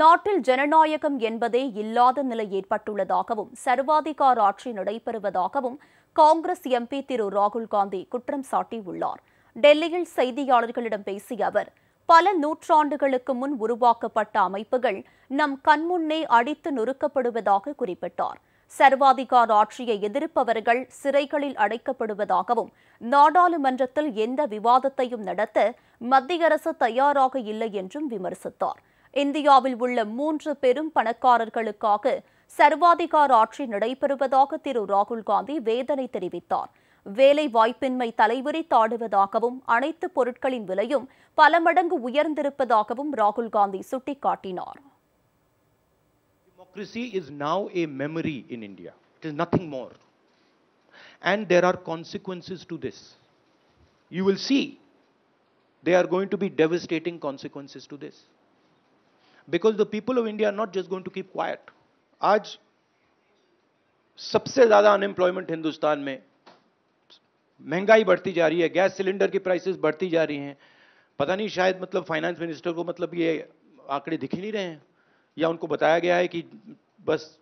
நாட்டில் ஜனநாயகம் என்பதே இல்லாத நிலை ஏற்பட்டுள்ளதாகவும் சர்வாதிகார ஆட்சி நடைபெறுவதாகவும் காங்கிரஸ் எம்பி திரு ராகுல் காந்தி குற்றம் சாட்டியுள்ளார். டெல்லியில் செய்தியாளர்களிடம் பேசிய அவர் பல நூற்றாண்டுகளுக்கு முன் உருவாக்கப்பட்ட அமைப்புகள் நம் கண்முன்னே அடித்து நொறுக்கப்படுவதாக குறிப்பிட்டார். சர்வாதிகார ஆட்சியை எதிர்ப்பவர்கள் சிறைகளில் அடைக்கப்படுவதாகவும் நாடாளுமன்றத்தில் எந்த விவாதத்தையும் நடத்த மத்திய அரசு தயாராக இல்லை என்றும் விமர்சித்தார். இந்தியாவில் உள்ள மூன்று பெரும் பணக்காரர்களுக்காக சர்வாதிகார ஆட்சி நடைபெறுவதாக திரு ராகுல் காந்தி வேதனை தெரிவித்தார் வேலை வாய்ப்பின்மை தலைவிரித்தாடுவதாகவும் அனைத்து பொருட்களின் விலையும் பல மடங்கு உயர்ந்திருப்பதாகவும் ராகுல் காந்தி சுட்டிக்காட்டினார் Democracy is now a memory in India. It is nothing more. And there are consequences to this. You will see there are going to be devastating consequences to this. Because the people of India are not just going to keep quiet. आज सबसे ज़्यादा unemployment Hindustan में महँगाई बढ़ती जा रही है, gas cylinder की प्राइसेस बढ़ती जा रही हैं पता नहीं, शायद मतलब फाइनेंस मिनिस्टर को मतलब ये आंकड़े दिख ही नहीं रहे हैं, या उनको बताया गया है कि बस